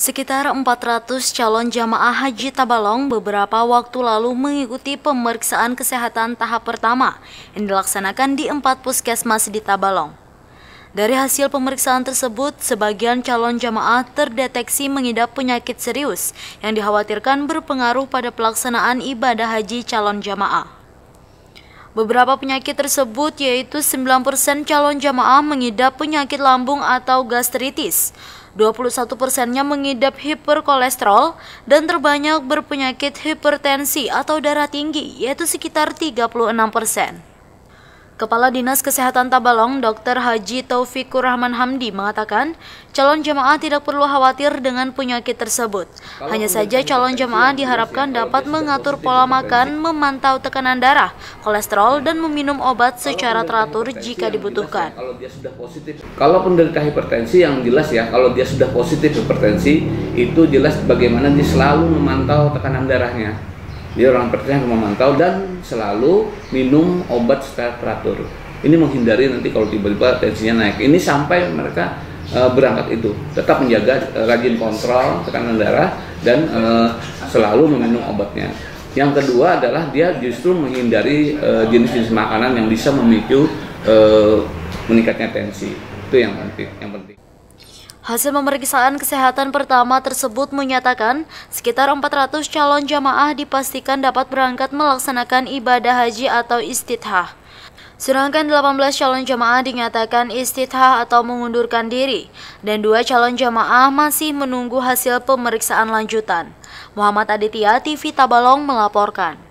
Sekitar 400 calon jamaah haji Tabalong beberapa waktu lalu mengikuti pemeriksaan kesehatan tahap pertama yang dilaksanakan di empat puskesmas di Tabalong. Dari hasil pemeriksaan tersebut, sebagian calon jamaah terdeteksi mengidap penyakit serius yang dikhawatirkan berpengaruh pada pelaksanaan ibadah haji calon jamaah. Beberapa penyakit tersebut yaitu 9% calon jamaah mengidap penyakit lambung atau gastritis, 21 persennya mengidap hiperkolesterol, dan terbanyak berpenyakit hipertensi atau darah tinggi, yaitu sekitar 36 persen. Kepala Dinas Kesehatan Tabalong, Dr. Haji Taufikur Rahman Hamdi mengatakan, calon jemaah tidak perlu khawatir dengan penyakit tersebut. Hanya saja calon jemaah diharapkan dapat mengatur pola makan, memantau tekanan darah, kolesterol, dan meminum obat secara teratur jika dibutuhkan. Kalau dia sudah positif, kalau penderita hipertensi yang jelas ya, kalau dia sudah positif hipertensi, itu jelas bagaimana dia selalu memantau tekanan darahnya dia orang percaya memantau dan selalu minum obat secara teratur. Ini menghindari nanti kalau tiba-tiba tensinya naik. Ini sampai mereka uh, berangkat itu tetap menjaga uh, rajin kontrol tekanan darah dan uh, selalu meminum obatnya. Yang kedua adalah dia justru menghindari jenis-jenis makanan yang bisa memicu meningkatnya tensi. Itu yang penting. Yang penting. Hasil pemeriksaan kesehatan pertama tersebut menyatakan sekitar 400 calon jamaah dipastikan dapat berangkat melaksanakan ibadah haji atau istithah. Sedangkan 18 calon jamaah dinyatakan istithah atau mengundurkan diri dan dua calon jamaah masih menunggu hasil pemeriksaan lanjutan. Muhammad Aditya TV Tabalong melaporkan.